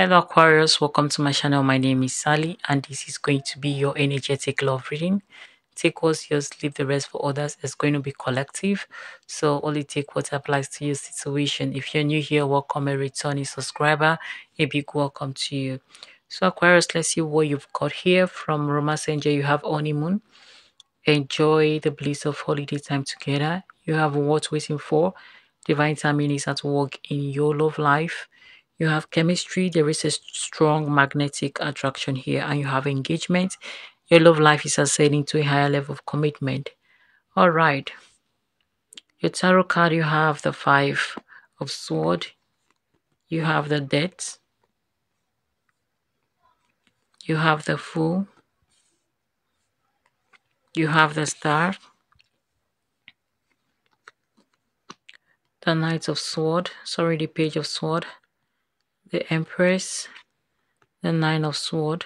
Hello Aquarius, welcome to my channel. My name is Sally and this is going to be your energetic love reading. Take what's yours, leave the rest for others. It's going to be collective, so only take what applies to your situation. If you're new here, welcome a returning subscriber. A big welcome to you. So Aquarius, let's see what you've got here from Romance Angel. You have honeymoon. Enjoy the bliss of holiday time together. You have what waiting for. Divine timing is at work in your love life you have chemistry there is a strong magnetic attraction here and you have engagement. Your love life is ascending to a higher level of commitment. All right. Your tarot card you have the five of sword you have the death you have the fool. You have the star. The knight of sword sorry the page of sword the Empress, the Nine of Sword,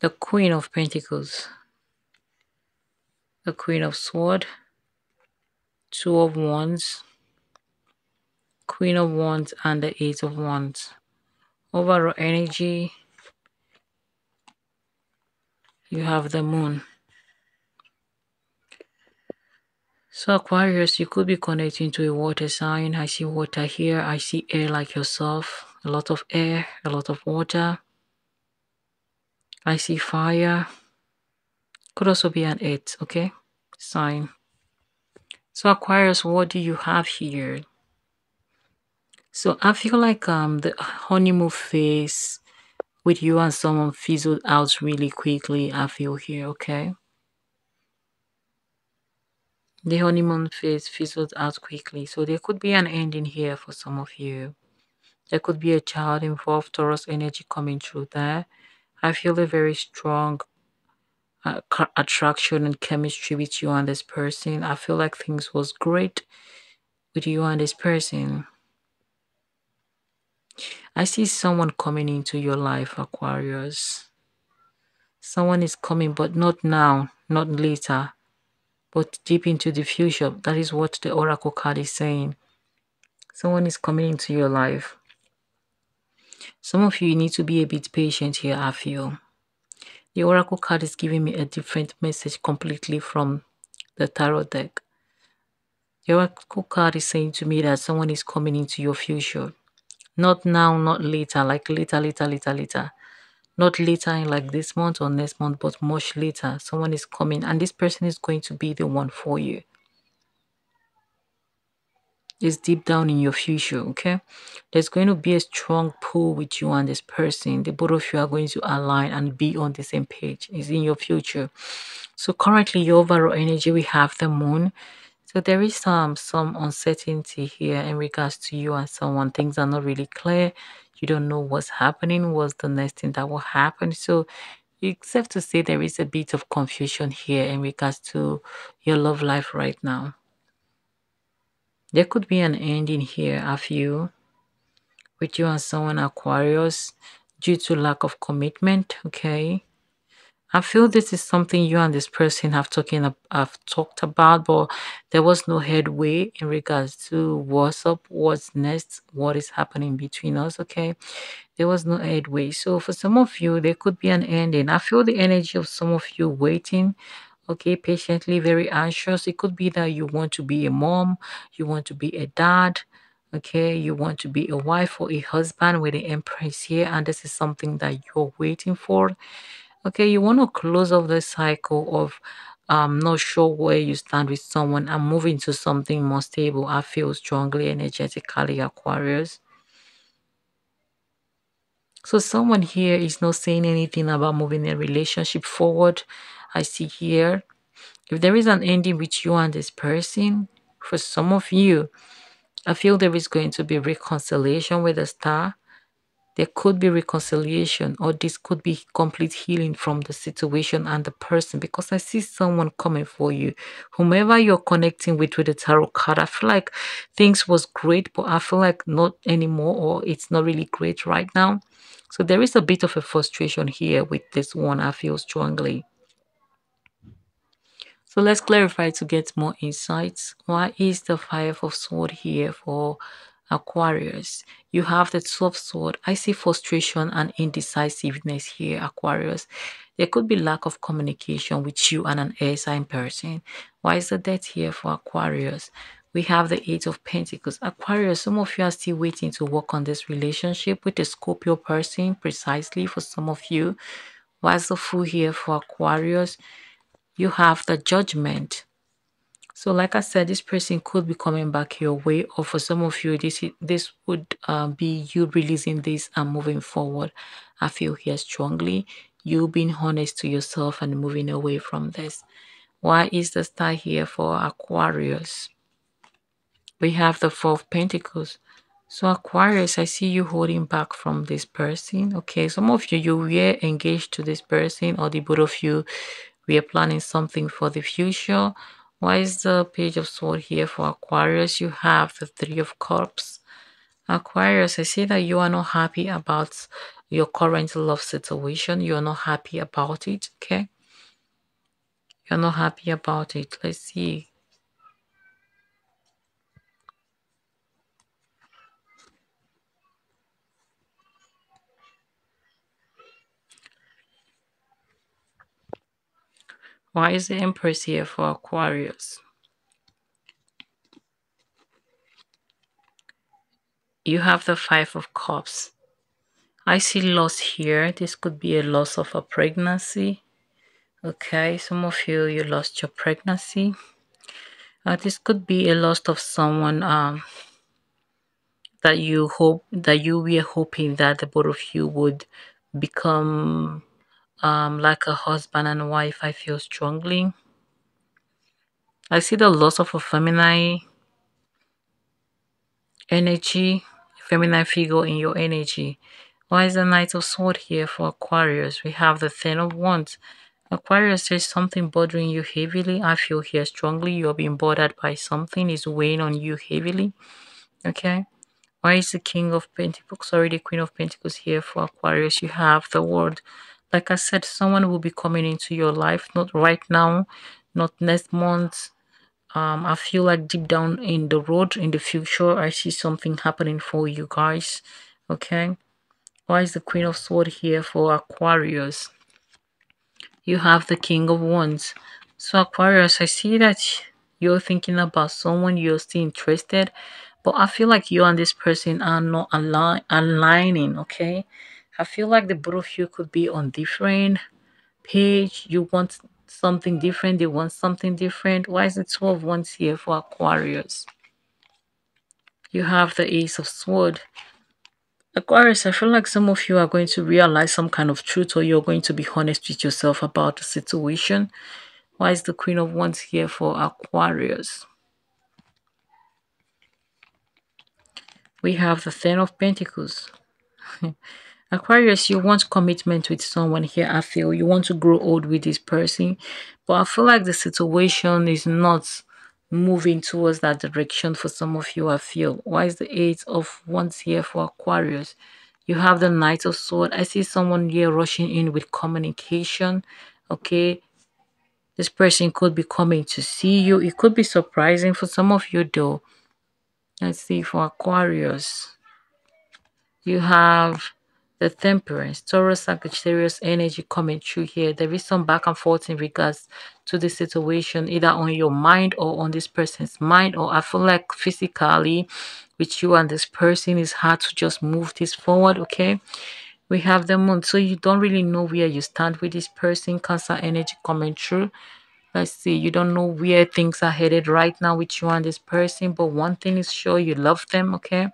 the Queen of Pentacles, the Queen of Sword, Two of Wands, Queen of Wands, and the Eight of Wands. Overall energy, you have the Moon. So Aquarius, you could be connecting to a water sign. I see water here. I see air like yourself. A lot of air, a lot of water. I see fire. Could also be an earth, okay? Sign. So Aquarius, what do you have here? So I feel like um the honeymoon phase with you and someone fizzled out really quickly. I feel here, okay? The honeymoon phase fizzled out quickly, so there could be an ending here for some of you. There could be a child involved, Taurus energy coming through there. I feel a very strong uh, attraction and chemistry with you and this person. I feel like things was great with you and this person. I see someone coming into your life, Aquarius. Someone is coming, but not now, not later but deep into the future. That is what the oracle card is saying. Someone is coming into your life. Some of you need to be a bit patient here, I feel. The oracle card is giving me a different message completely from the tarot deck. The oracle card is saying to me that someone is coming into your future. Not now, not later, like later, later, later, later not later in like this month or next month, but much later. Someone is coming and this person is going to be the one for you. It's deep down in your future, okay? There's going to be a strong pull with you and this person. The both of you are going to align and be on the same page. It's in your future. So currently your overall energy, we have the moon. So there is some some uncertainty here in regards to you and someone. Things are not really clear you don't know what's happening, what's the next thing that will happen. So except to say there is a bit of confusion here in regards to your love life right now. There could be an ending here of you with you and someone Aquarius due to lack of commitment, okay? I feel this is something you and this person have talking have talked about, but there was no headway in regards to what's up, what's next, what is happening between us. Okay, there was no headway. So for some of you, there could be an ending. I feel the energy of some of you waiting. Okay, patiently, very anxious. It could be that you want to be a mom, you want to be a dad, okay you want to be a wife or a husband with the empress here and this is something that you're waiting for okay you want to close off the cycle of um not sure where you stand with someone and move into something more stable i feel strongly energetically aquarius. So someone here is not saying anything about moving a relationship forward. I see here if there is an ending with you and this person for some of you i feel there is going to be reconciliation with the star there could be reconciliation or this could be complete healing from the situation and the person because I see someone coming for you. Whomever you're connecting with with the tarot card, I feel like things was great, but I feel like not anymore or it's not really great right now. So there is a bit of a frustration here with this one, I feel strongly. So let's clarify to get more insights. Why is the Five of Sword here for Aquarius? You have the Two of Sword. I see frustration and indecisiveness here, Aquarius. There could be lack of communication with you and an air sign person. Why is the death here for Aquarius? We have the Eight of Pentacles. Aquarius, some of you are still waiting to work on this relationship with the Scorpio person, precisely for some of you. Why is the Fool here for Aquarius? you have the judgment. So, like I said, this person could be coming back your way, or for some of you, this this would uh, be you releasing this and moving forward. I feel here strongly you being honest to yourself and moving away from this. Why is the star here for Aquarius? We have the Four of Pentacles. So Aquarius, I see you holding back from this person. Okay, some of you, you were engaged to this person or the both of you we are planning something for the future. Why is the page of sword here for Aquarius? You have the three of cups. Aquarius, I see that you are not happy about your current love situation. You are not happy about it, okay? You're not happy about it. Let's see. Why is the Empress here for Aquarius? You have the Five of Cups. I see loss here. This could be a loss of a pregnancy. Okay, some of you, you lost your pregnancy. Uh, this could be a loss of someone um, that you hope that you were hoping that the both of you would become um, like a husband and wife, I feel strongly. I see the loss of a feminine energy, feminine figure in your energy. Why is the Knight of Swords here for Aquarius? We have the Ten of Wands. Aquarius, there's something bothering you heavily. I feel here strongly. You're being bothered by something. is weighing on you heavily. Okay. Why is the King of Pentacles, sorry, the Queen of Pentacles here for Aquarius? You have the World like I said, someone will be coming into your life, not right now, not next month. Um, I feel like deep down in the road, in the future, I see something happening for you guys. Okay. Why is the Queen of Swords here for Aquarius? You have the King of Wands. So Aquarius, I see that you're thinking about someone you're still interested, but I feel like you and this person are not align aligning, okay? I feel like the both of you could be on different page. You want something different. They want something different. Why is it Two of Wands here for Aquarius? You have the Ace of Sword. Aquarius, I feel like some of you are going to realize some kind of truth or you're going to be honest with yourself about the situation. Why is the Queen of Wands here for Aquarius? We have the Ten of Pentacles. Aquarius, you want commitment with someone here, I feel. You want to grow old with this person. But I feel like the situation is not moving towards that direction for some of you, I feel. Why is the Eight of Wands here for Aquarius? You have the Knight of Sword. I see someone here rushing in with communication. Okay. This person could be coming to see you. It could be surprising for some of you, though. Let's see for Aquarius. You have the temperance, Taurus, Sagittarius energy coming through here. There is some back and forth in regards to the situation, either on your mind or on this person's mind, or I feel like physically with you and this person is hard to just move this forward, okay? We have the moon, so you don't really know where you stand with this person, Cancer energy coming through. Let's see, you don't know where things are headed right now with you and this person, but one thing is sure, you love them, okay?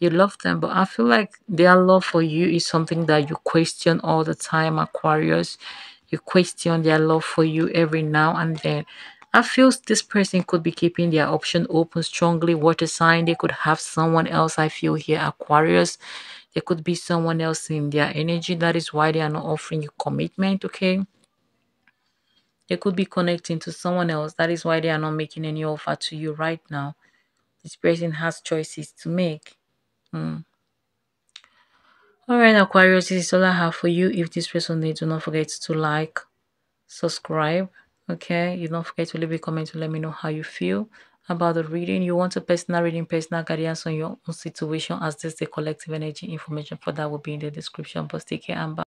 You love them but i feel like their love for you is something that you question all the time aquarius. You question their love for you every now and then. I feel this person could be keeping their option open strongly. Water sign. They could have someone else. I feel here aquarius. There could be someone else in their energy. That is why they are not offering you commitment okay? They could be connecting to someone else. That is why they are not making any offer to you right now. This person has choices to make Mm. Alright, Aquarius, this is all I have for you. If this resonates, do not forget to like, subscribe, Okay, you don't forget to leave a comment to let me know how you feel about the reading. You want a personal reading, personal guidance on your own situation as this is the collective energy information for that will be in the description But Take care and bye.